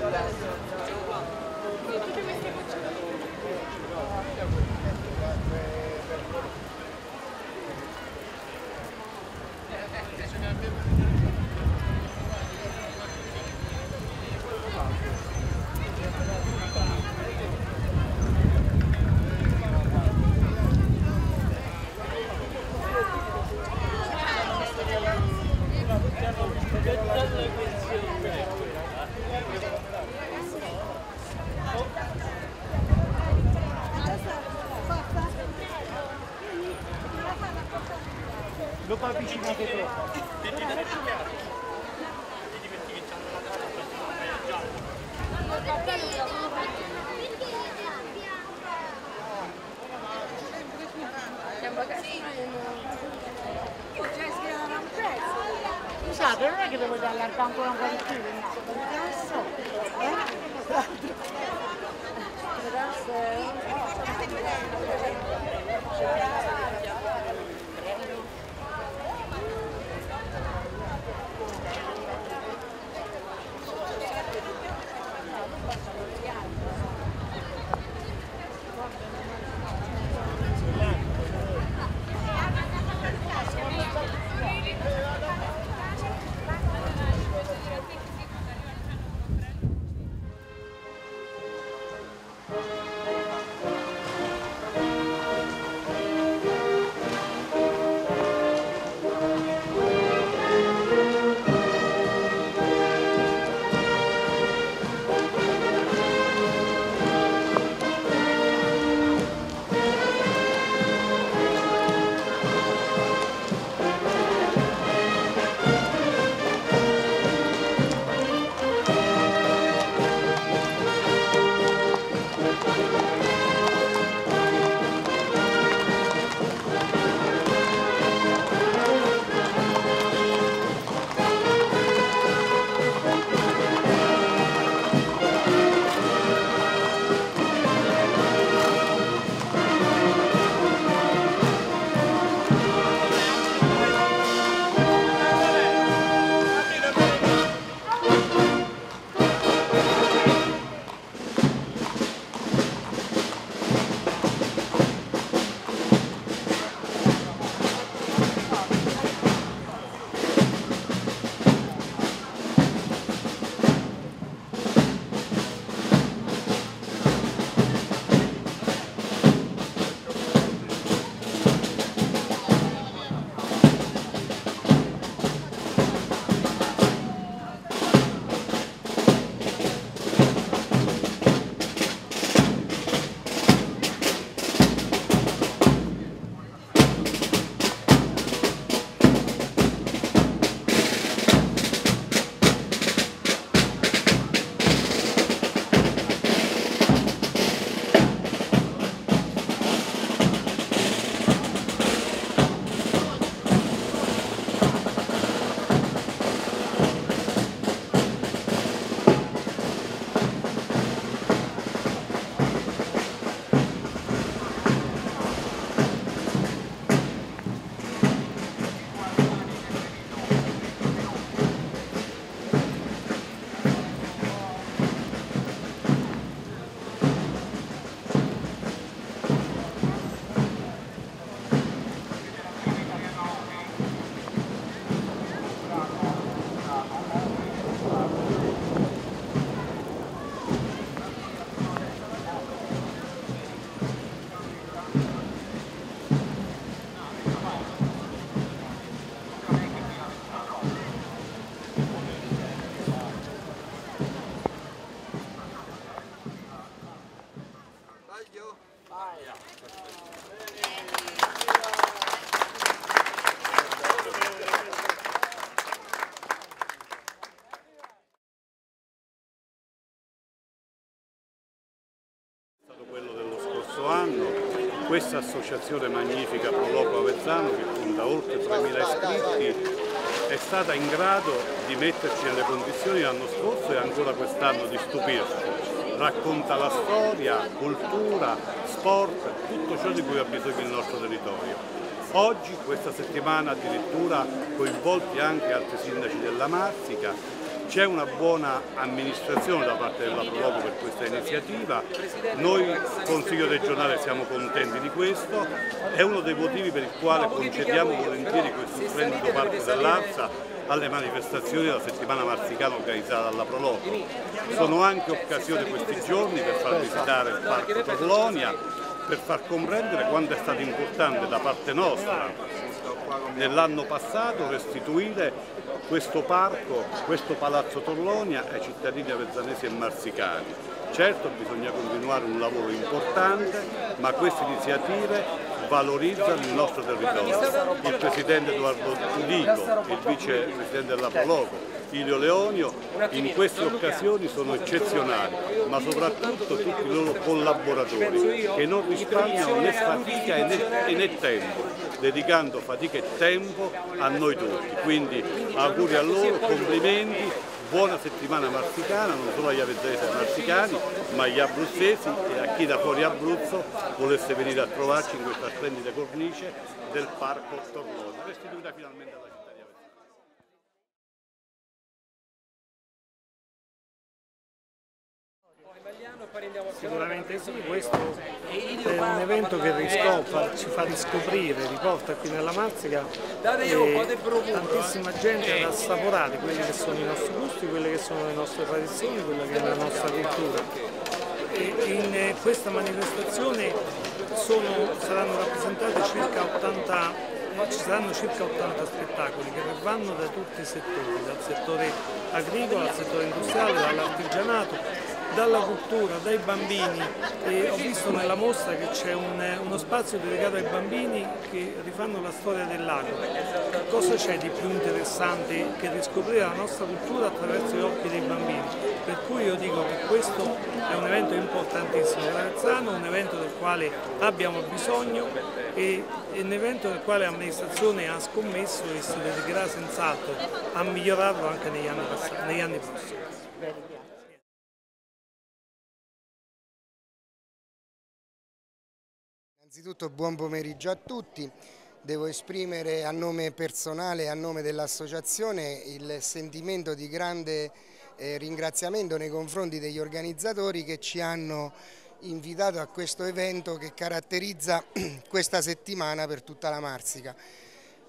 Good luck, Luke. Avvicinate troppo. Scusate, non è che dovete allargare ancora un po' di più il naso, perché adesso, eh? Questa associazione magnifica Proloco Avezzano, che conta oltre 3.000 iscritti, è stata in grado di metterci nelle condizioni l'anno scorso e ancora quest'anno di stupirci. Racconta la storia, cultura, sport, tutto ciò di cui ha bisogno il nostro territorio. Oggi, questa settimana addirittura coinvolti anche altri sindaci della Marsica, c'è una buona amministrazione da parte della Proloco per questa iniziativa, noi Consiglio regionale siamo contenti di questo, è uno dei motivi per il quale concediamo volentieri questo splendido parco dell'Arsa alle manifestazioni della settimana marsicana organizzata dalla Proloco. Sono anche occasione questi giorni per far visitare il parco Torlonia, per far comprendere quanto è stato importante da parte nostra nell'anno passato restituire questo parco, questo palazzo Torlonia ai cittadini avezzanesi e marsicani. Certo bisogna continuare un lavoro importante, ma queste iniziative valorizzano il nostro territorio. Il Presidente Edoardo Tudico, il Vicepresidente della Proloco, Ilio Leonio in queste occasioni sono eccezionali, ma soprattutto tutti i loro collaboratori che non risparmiano né fatica né tempo, dedicando fatica e tempo a noi tutti. Quindi auguri a loro, complimenti, buona settimana marsicana, non solo agli avezzesi marsicani, ma agli abruzzesi e a chi da fuori Abruzzo volesse venire a trovarci in questa splendida cornice del Parco Torlone, restituita finalmente alla città. Sicuramente sì, questo è un evento che riscopre, ci fa riscoprire, riporta qui nella Marsica tantissima gente ad assaporare quelli che sono i nostri gusti, quelle che sono le nostre tradizioni, quella che è la nostra cultura. E in questa manifestazione sono, saranno rappresentati circa 80 ci saranno circa 80 spettacoli che vanno da tutti i settori, dal settore agricolo al settore industriale, dall'artigianato, dalla cultura, dai bambini e ho visto nella mostra che c'è un, uno spazio dedicato ai bambini che rifanno la storia del lago. Cosa c'è di più interessante che riscoprire la nostra cultura attraverso gli occhi dei bambini? Per cui io dico che questo è un evento importantissimo per Avezzano, un evento del quale abbiamo bisogno e è un evento nel quale l'amministrazione ha scommesso e si dedicherà senz'altro a migliorarlo anche negli anni, negli anni prossimi. Innanzitutto buon pomeriggio a tutti. Devo esprimere a nome personale e a nome dell'associazione il sentimento di grande eh, ringraziamento nei confronti degli organizzatori che ci hanno invitato a questo evento che caratterizza questa settimana per tutta la Marsica.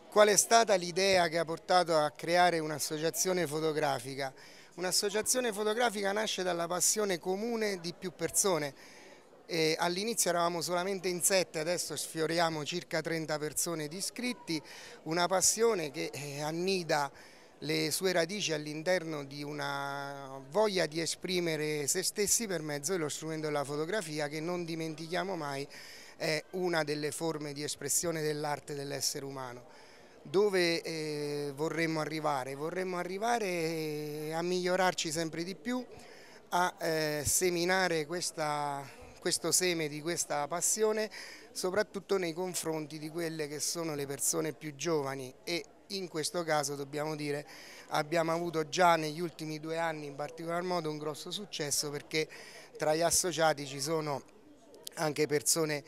Qual è stata l'idea che ha portato a creare un'associazione fotografica? Un'associazione fotografica nasce dalla passione comune di più persone all'inizio eravamo solamente in sette, adesso sfioriamo circa 30 persone di iscritti, una passione che eh, annida le sue radici all'interno di una voglia di esprimere se stessi per mezzo dello strumento della fotografia che non dimentichiamo mai è una delle forme di espressione dell'arte dell'essere umano. Dove eh, vorremmo arrivare? Vorremmo arrivare a migliorarci sempre di più, a eh, seminare questa questo seme di questa passione soprattutto nei confronti di quelle che sono le persone più giovani e in questo caso dobbiamo dire abbiamo avuto già negli ultimi due anni in particolar modo un grosso successo perché tra gli associati ci sono anche persone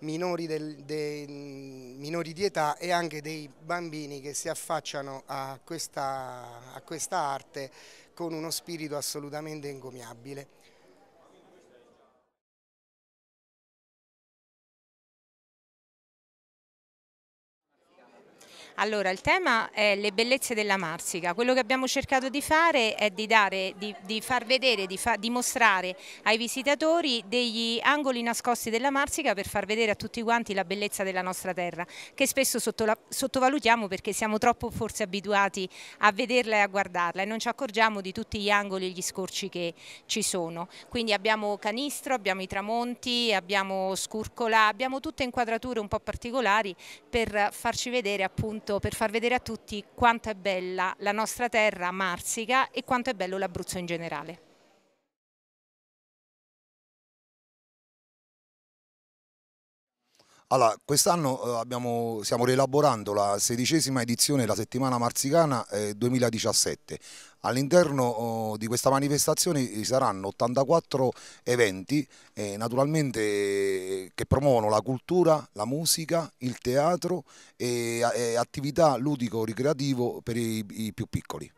minori, del, de, minori di età e anche dei bambini che si affacciano a questa, a questa arte con uno spirito assolutamente encomiabile. Allora, il tema è le bellezze della Marsica. Quello che abbiamo cercato di fare è di, dare, di, di far vedere, di, fa, di, mostrare ai visitatori degli angoli nascosti della Marsica per far vedere a tutti quanti la bellezza della nostra terra, che spesso sottovalutiamo perché siamo troppo forse abituati a vederla e a guardarla e non ci accorgiamo di tutti gli angoli e gli scorci che ci sono. Quindi abbiamo canistro, abbiamo i tramonti, abbiamo scurcola, abbiamo tutte inquadrature un po' particolari per farci vedere appunto appunto per far vedere a tutti quanto è bella la nostra terra marsica e quanto è bello l'Abruzzo in generale. Allora, quest'anno eh, stiamo rielaborando la sedicesima edizione della settimana marzicana eh, 2017. All'interno oh, di questa manifestazione ci saranno 84 eventi eh, naturalmente eh, che promuovono la cultura, la musica, il teatro e, e attività ludico-ricreativo per i, i più piccoli.